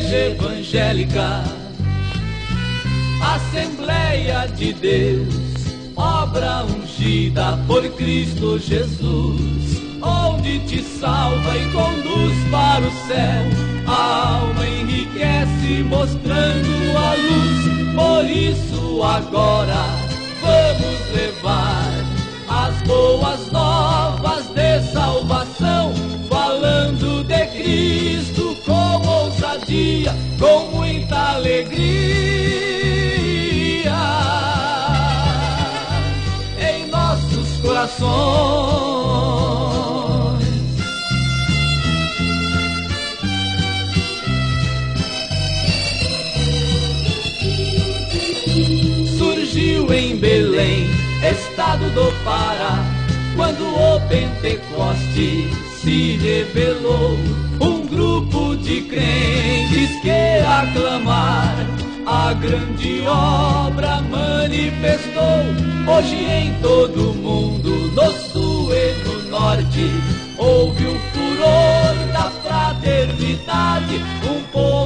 Igreja Evangélica, Assembleia de Deus, obra ungida por Cristo Jesus, onde te salva e conduz para o céu. A alma enriquece mostrando a luz, por isso agora vamos levar as boas novas ousadia, com muita alegria em nossos corações. Surgiu em Belém, estado do Pará, quando o Pentecoste se revelou. Aclamar a grande obra manifestou. Hoje em todo o mundo, no sul e no norte, houve o furor da fraternidade. Um povo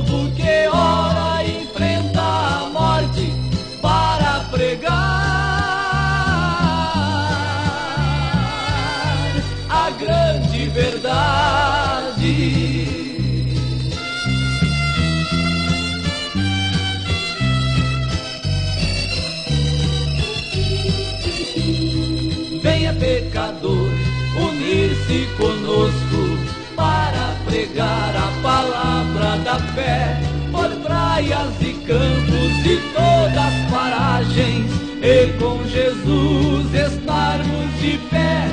pecador unir-se conosco para pregar a palavra da fé por praias e campos e todas paragens e com Jesus estarmos de pé.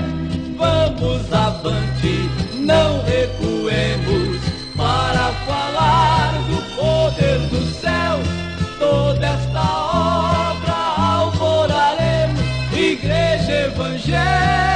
Vamos avante, não recuemos para falar do poder do céu. Evangelho.